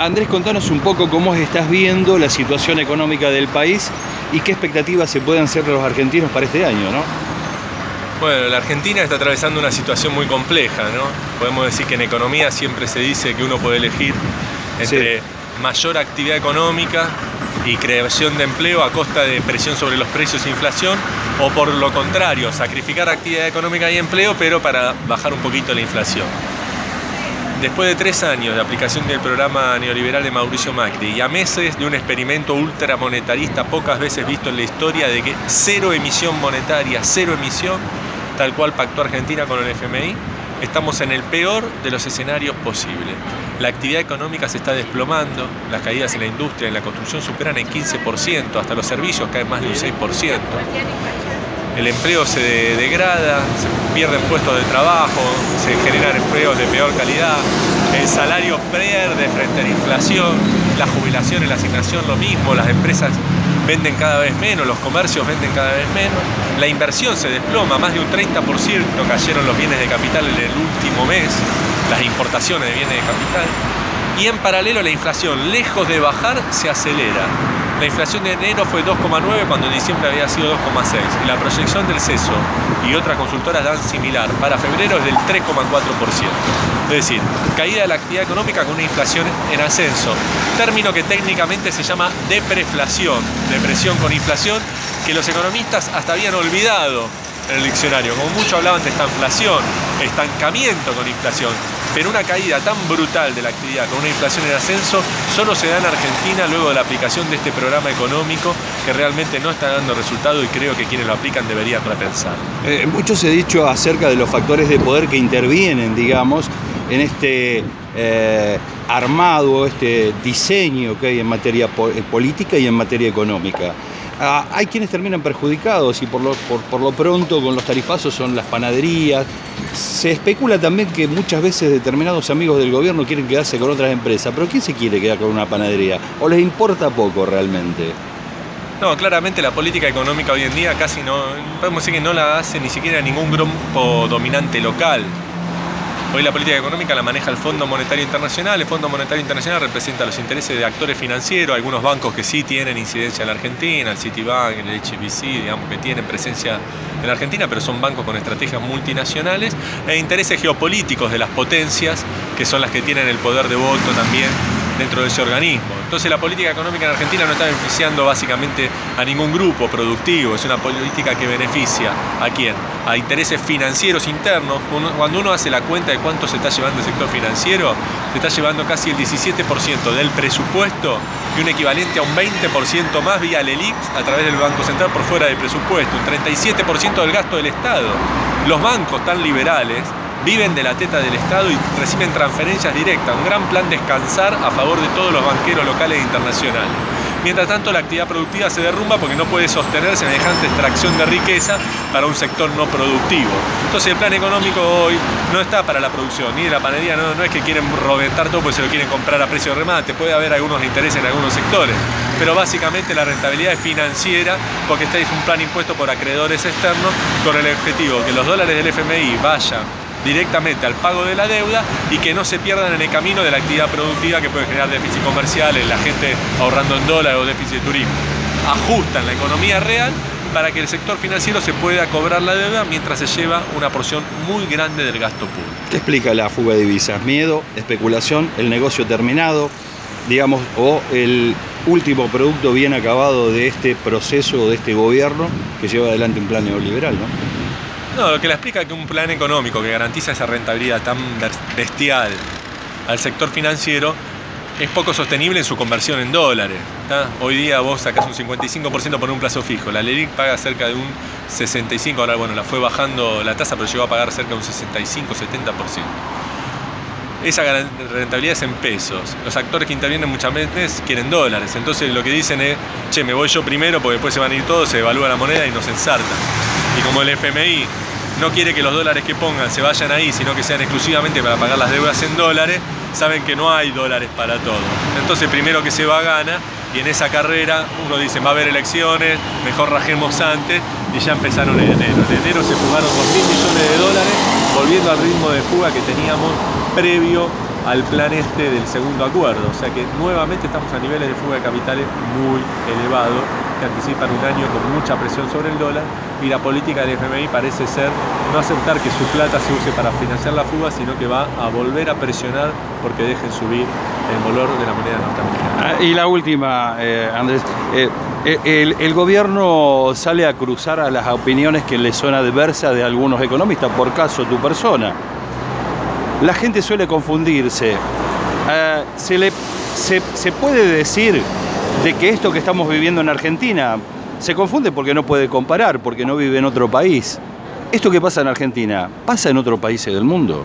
Andrés, contanos un poco cómo estás viendo la situación económica del país y qué expectativas se pueden hacer los argentinos para este año, ¿no? Bueno, la Argentina está atravesando una situación muy compleja, ¿no? Podemos decir que en economía siempre se dice que uno puede elegir entre mayor actividad económica y creación de empleo a costa de presión sobre los precios e inflación, o por lo contrario, sacrificar actividad económica y empleo, pero para bajar un poquito la inflación. Después de tres años de aplicación del programa neoliberal de Mauricio Macri y a meses de un experimento ultramonetarista pocas veces visto en la historia de que cero emisión monetaria, cero emisión, tal cual pactó Argentina con el FMI, estamos en el peor de los escenarios posibles. La actividad económica se está desplomando, las caídas en la industria y en la construcción superan el 15%, hasta los servicios caen más de un 6% el empleo se degrada, se pierden puestos de trabajo, se generan empleos de peor calidad, el salario pierde frente a la inflación, la jubilación y la asignación lo mismo, las empresas venden cada vez menos, los comercios venden cada vez menos, la inversión se desploma, más de un 30% cayeron los bienes de capital en el último mes, las importaciones de bienes de capital, y en paralelo la inflación, lejos de bajar, se acelera. La inflación de enero fue 2,9 cuando en diciembre había sido 2,6 y la proyección del CESO y otras consultoras dan similar. Para febrero es del 3,4%. Es decir, caída de la actividad económica con una inflación en ascenso. Término que técnicamente se llama depreflación, depresión con inflación, que los economistas hasta habían olvidado en el diccionario. Como mucho hablaban de esta inflación, estancamiento con inflación. Pero una caída tan brutal de la actividad con una inflación en ascenso solo se da en Argentina luego de la aplicación de este programa económico que realmente no está dando resultado y creo que quienes lo aplican deberían repensar. Eh, mucho se ha dicho acerca de los factores de poder que intervienen, digamos, en este eh, armado, este diseño que hay en materia eh, política y en materia económica. Ah, hay quienes terminan perjudicados y por lo, por, lo pronto con los tarifazos son las panaderías. Se especula también que muchas veces determinados amigos del gobierno quieren quedarse con otras empresas, pero ¿quién se quiere quedar con una panadería? ¿O les importa poco realmente? No, claramente la política económica hoy en día casi no, podemos decir que no la hace ni siquiera ningún grupo dominante local. Hoy la política económica la maneja el Fondo Monetario Internacional. El Fondo Monetario Internacional representa los intereses de actores financieros, algunos bancos que sí tienen incidencia en la Argentina, el Citibank, el HBC, digamos que tienen presencia en la Argentina, pero son bancos con estrategias multinacionales, e intereses geopolíticos de las potencias, que son las que tienen el poder de voto también dentro de ese organismo. Entonces la política económica en Argentina no está beneficiando básicamente a ningún grupo productivo, es una política que beneficia a quién? A intereses financieros internos. Cuando uno hace la cuenta de cuánto se está llevando el sector financiero, se está llevando casi el 17% del presupuesto y un equivalente a un 20% más vía LELIX a través del Banco Central por fuera del presupuesto, un 37% del gasto del Estado. Los bancos tan liberales viven de la teta del Estado y reciben transferencias directas, un gran plan descansar a favor de todos los banqueros locales e internacionales. Mientras tanto, la actividad productiva se derrumba porque no puede sostener semejante extracción de riqueza para un sector no productivo. Entonces, el plan económico hoy no está para la producción, ni de la panadería, no, no es que quieren reventar todo porque se lo quieren comprar a precio de remate, puede haber algunos intereses en algunos sectores, pero básicamente la rentabilidad es financiera porque este es un plan impuesto por acreedores externos con el objetivo que los dólares del FMI vayan directamente al pago de la deuda y que no se pierdan en el camino de la actividad productiva que puede generar déficit comercial, la gente ahorrando en dólares o déficit de turismo. Ajustan la economía real para que el sector financiero se pueda cobrar la deuda mientras se lleva una porción muy grande del gasto público. ¿Qué explica la fuga de divisas? Miedo, especulación, el negocio terminado, digamos, o el último producto bien acabado de este proceso, de este gobierno que lleva adelante un plan neoliberal, ¿no? No, lo que le explica que un plan económico que garantiza esa rentabilidad tan bestial al sector financiero es poco sostenible en su conversión en dólares. Hoy día vos sacás un 55% por un plazo fijo, la LELIC paga cerca de un 65%, ahora bueno, la fue bajando la tasa, pero llegó a pagar cerca de un 65-70%. Esa rentabilidad es en pesos. Los actores que intervienen muchas veces quieren dólares. Entonces lo que dicen es, che, me voy yo primero porque después se van a ir todos, se evalúa la moneda y nos ensartan. Y como el FMI no quiere que los dólares que pongan se vayan ahí, sino que sean exclusivamente para pagar las deudas en dólares, saben que no hay dólares para todo. Entonces primero que se va gana y en esa carrera uno dice va a haber elecciones, mejor rajemos antes y ya empezaron en enero. En enero se fugaron 2.000 millones de dólares, volviendo al ritmo de fuga que teníamos previo al plan este del segundo acuerdo. O sea que nuevamente estamos a niveles de fuga de capitales muy elevados que anticipan un año con mucha presión sobre el dólar y la política del FMI parece ser no aceptar que su plata se use para financiar la fuga, sino que va a volver a presionar porque dejen subir el valor de la moneda norteamericana. Ah, y la última, eh, Andrés, eh, el, el, gobierno sale a cruzar a las opiniones que le son adversas de algunos economistas, por caso tu persona. La gente suele confundirse. Se, le, se, se puede decir de que esto que estamos viviendo en Argentina se confunde porque no puede comparar, porque no vive en otro país. ¿Esto que pasa en Argentina pasa en otros países del mundo?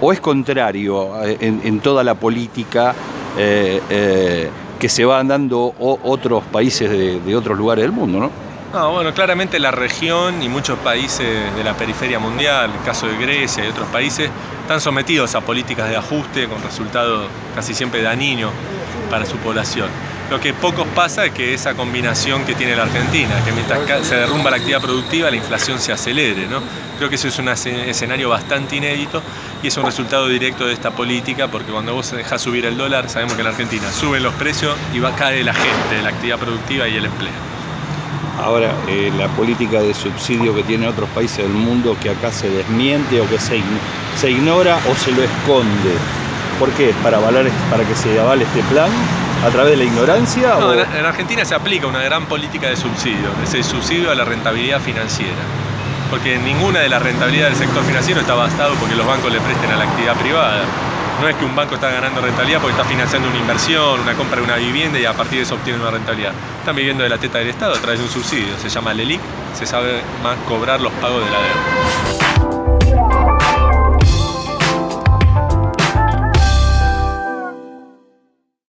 ¿O es contrario en, en toda la política eh, eh, que se van dando otros países de, de, otros lugares del mundo? ¿no? no, bueno, claramente la región y muchos países de la periferia mundial, el caso de Grecia y otros países, están sometidos a políticas de ajuste con resultados casi siempre dañinos para su población. Lo que pocos pasa es que esa combinación que tiene la Argentina, que mientras se derrumba la actividad productiva, la inflación se acelere. ¿no? Creo que eso es un escenario bastante inédito y es un resultado directo de esta política, porque cuando vos dejás subir el dólar, sabemos que en la Argentina suben los precios y va a caer la gente, la actividad productiva y el empleo. Ahora, eh, la política de subsidio que tienen otros países del mundo, que acá se desmiente o que se, se ignora o se lo esconde. ¿Por qué? ¿Para, avalar, para que se avale este plan? ¿A través de la ignorancia? No, o... en Argentina se aplica una gran política de subsidio, ese subsidio a la rentabilidad financiera. Porque ninguna de las rentabilidades del sector financiero está bastado porque los bancos le presten a la actividad privada. No es que un banco está ganando rentabilidad porque está financiando una inversión, una compra de una vivienda y a partir de eso obtiene una rentabilidad. Están viviendo de la teta del Estado a través de un subsidio. Se llama LELIC, se sabe más cobrar los pagos de la deuda.